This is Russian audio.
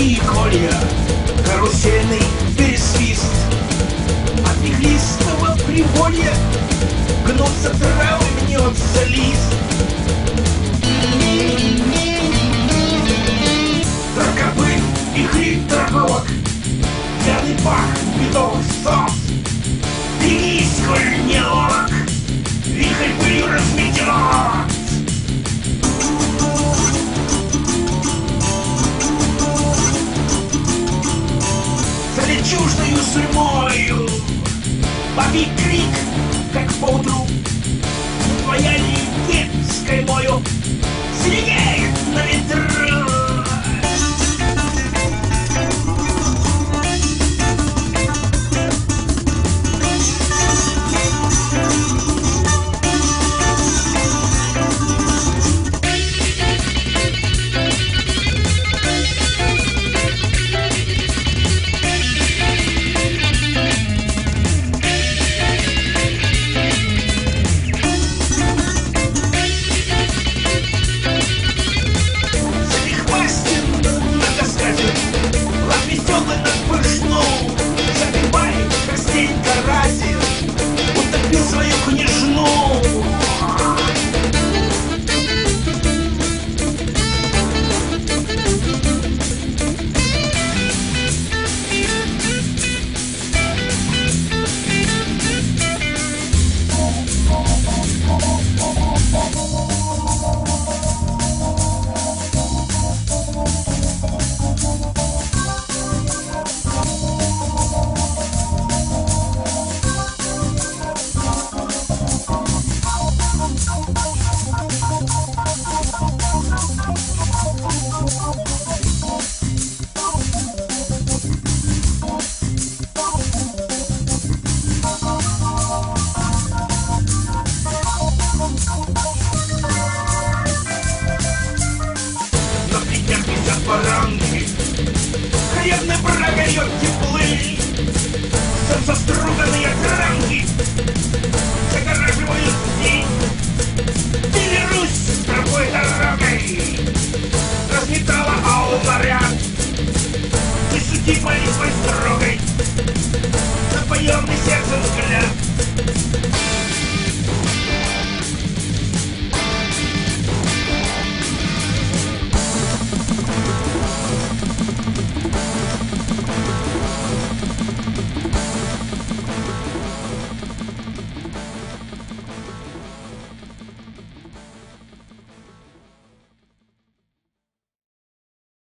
Лесные колья, карусельный пересвист. От вихлистого приволья Гнутся травы, мнется лист Торкопыль и хрип торговок Пьяный пах, медовый сос Залечужную сурьмою. Бабий крик, как поутру. Твоя летит с каймою Слиняет на ветру Хрен и брагает теплы Заструганные кранки Загораживают дни Беларусь тропой дорогой. Разметала ауларя Не суди по строгой. Напоенный сердцем взгляд